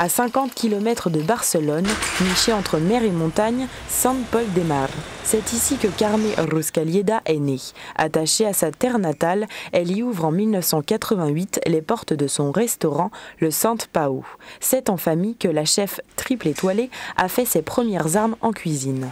à 50 km de Barcelone, nichée entre mer et montagne, San Pol de Mar. C'est ici que Carme Ruscalieda est née. Attachée à sa terre natale, elle y ouvre en 1988 les portes de son restaurant, le Sant Pau. C'est en famille que la chef triple étoilée a fait ses premières armes en cuisine.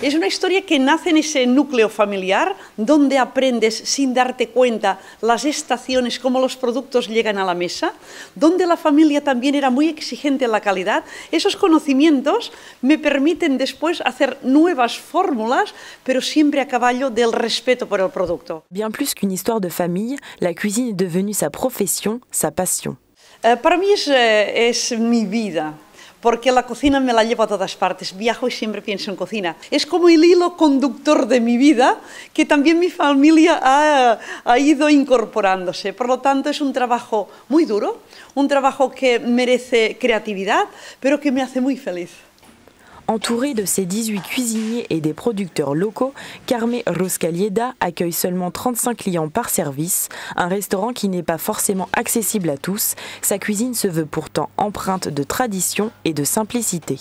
Es una historia que nace en ese núcleo familiar donde aprendes sin darte cuenta las estaciones, cómo los productos llegan a la mesa, donde la familia también era muy exigente en la calidad. Esos conocimientos me permiten después hacer nuevas fórmulas, pero siempre a caballo del respeto por el producto. Bien plus qu'une histoire de famille, la cuisine est devenue sa profession, sa passion. Eh, para mí es, eh, es mi vida. Porque la cocina me la llevo a todas partes. Viajo y siempre pienso en cocina. Es como el hilo conductor de mi vida que también mi familia ha, ido incorporándose. Por lo tanto, es un trabajo muy duro, un trabajo que merece creatividad, pero que me hace muy feliz. Entourée de ses 18 cuisiniers et des producteurs locaux, Carme Roscalieda accueille seulement 35 clients par service, un restaurant qui n'est pas forcément accessible à tous. Sa cuisine se veut pourtant empreinte de tradition et de simplicité.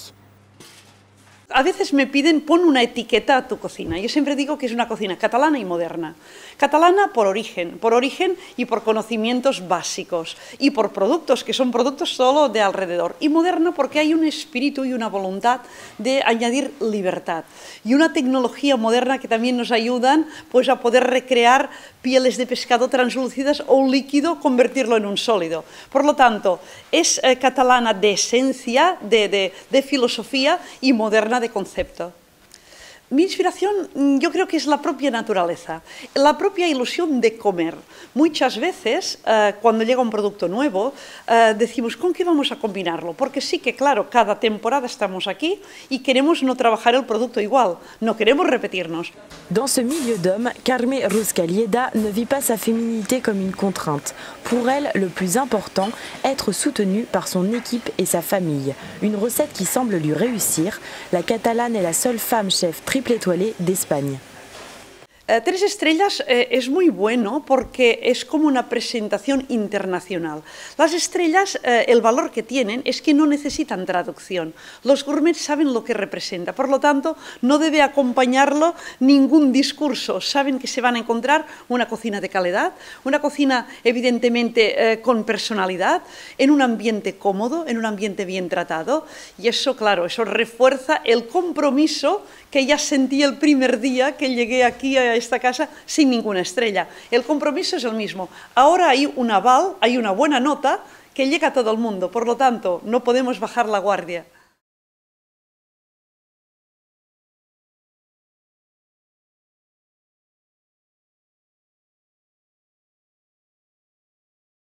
A veces me piden pon una etiqueta a tu cocina. Yo siempre digo que es una cocina catalana y moderna. Catalana por origen, por origen y por conocimientos básicos y por productos que son productos solo de alrededor. Y moderna porque hay un espíritu y una voluntad de añadir libertad y una tecnología moderna que también nos ayudan pues a poder recrear pieles de pescado translúcidas o un líquido convertirlo en un sólido. Por lo tanto, es eh, catalana de esencia, de, de, de filosofía y moderna de concepto. Mi inspiración mm, yo creo que es la propia naturaleza, la propia ilusión de comer. Muchas veces eh, cuando llega un producto nuevo eh, decimos ¿con qué vamos a combinarlo? Porque sí que claro, cada temporada estamos aquí y queremos no trabajar el producto igual, no queremos repetirnos. Dans ce milieu d'hommes, Carme Ruscalieda ne vit pas sa féminité comme une contrainte. Pour elle, le plus important, être soutenue par son équipe et sa famille. Une recette qui semble lui réussir. La catalane est la seule femme chef triple étoilée d'Espagne. Eh, tres estrellas eh, es muy bueno porque es como una presentación internacional. Las estrellas, eh, el valor que tienen es que no necesitan traducción. Los gourmets saben lo que representa, por lo tanto, no debe acompañarlo ningún discurso. Saben que se van a encontrar una cocina de calidad, una cocina evidentemente con personalidad, en un ambiente cómodo, en un ambiente bien tratado. Y eso, claro, eso refuerza el compromiso que ya sentí el primer día que llegué aquí a esta casa sin ninguna estrella. El compromiso es el mismo. Ahora hay un aval, hay una buena nota que llega a todo el mundo, por lo tanto, no podemos bajar la guardia.